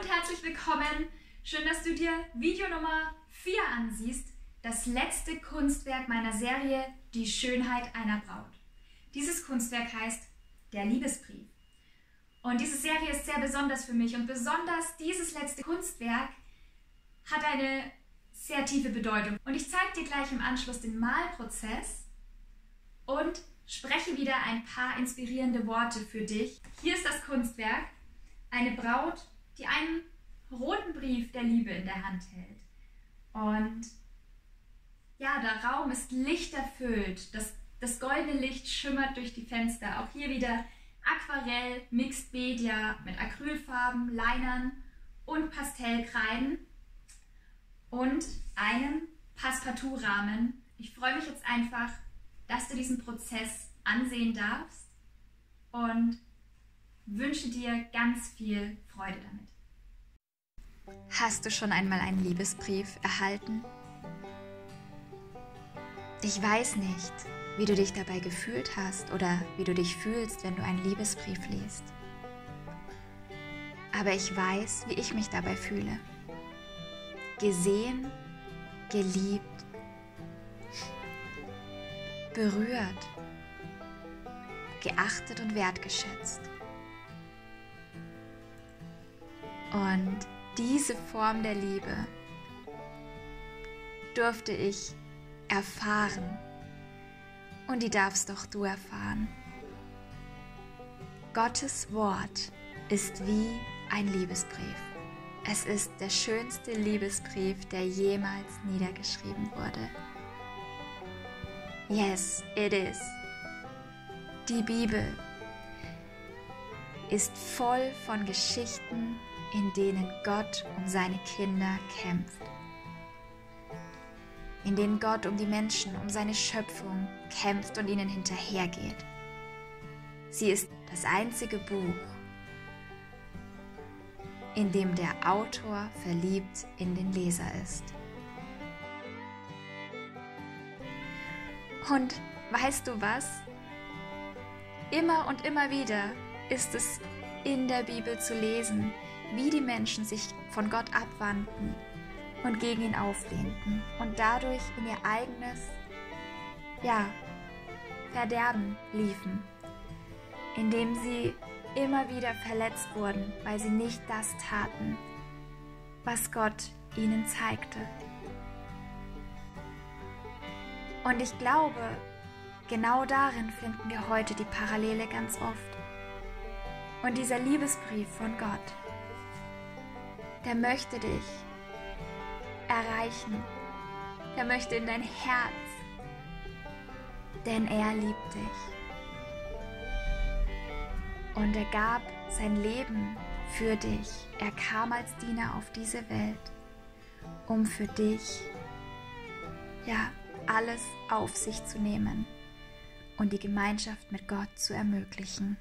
und herzlich willkommen. Schön, dass du dir Video Nummer 4 ansiehst, das letzte Kunstwerk meiner Serie Die Schönheit einer Braut. Dieses Kunstwerk heißt Der Liebesbrief. Und diese Serie ist sehr besonders für mich und besonders dieses letzte Kunstwerk hat eine sehr tiefe Bedeutung. Und ich zeige dir gleich im Anschluss den Malprozess und spreche wieder ein paar inspirierende Worte für dich. Hier ist das Kunstwerk, eine Braut, die einen roten Brief der Liebe in der Hand hält. Und ja, der Raum ist lichterfüllt. Das, das goldene Licht schimmert durch die Fenster. Auch hier wieder Aquarell, Mixed Media mit Acrylfarben, Linern und Pastellkreiden und einem Passepartout-Rahmen. Ich freue mich jetzt einfach, dass du diesen Prozess ansehen darfst und wünsche dir ganz viel Freude damit. Hast du schon einmal einen Liebesbrief erhalten? Ich weiß nicht, wie du dich dabei gefühlt hast oder wie du dich fühlst, wenn du einen Liebesbrief liest. Aber ich weiß, wie ich mich dabei fühle. Gesehen, geliebt, berührt, geachtet und wertgeschätzt. Und diese Form der Liebe durfte ich erfahren. Und die darfst doch du erfahren. Gottes Wort ist wie ein Liebesbrief. Es ist der schönste Liebesbrief, der jemals niedergeschrieben wurde. Yes, it is. Die Bibel ist voll von Geschichten, in denen Gott um seine Kinder kämpft. In denen Gott um die Menschen, um seine Schöpfung kämpft und ihnen hinterhergeht. Sie ist das einzige Buch, in dem der Autor verliebt in den Leser ist. Und weißt du was? Immer und immer wieder ist es in der Bibel zu lesen, wie die Menschen sich von Gott abwandten und gegen ihn auflehnten und dadurch in ihr eigenes, ja, Verderben liefen, indem sie immer wieder verletzt wurden, weil sie nicht das taten, was Gott ihnen zeigte. Und ich glaube, genau darin finden wir heute die Parallele ganz oft. Und dieser Liebesbrief von Gott der möchte dich erreichen. Der möchte in dein Herz, denn er liebt dich. Und er gab sein Leben für dich. Er kam als Diener auf diese Welt, um für dich, ja, alles auf sich zu nehmen und die Gemeinschaft mit Gott zu ermöglichen.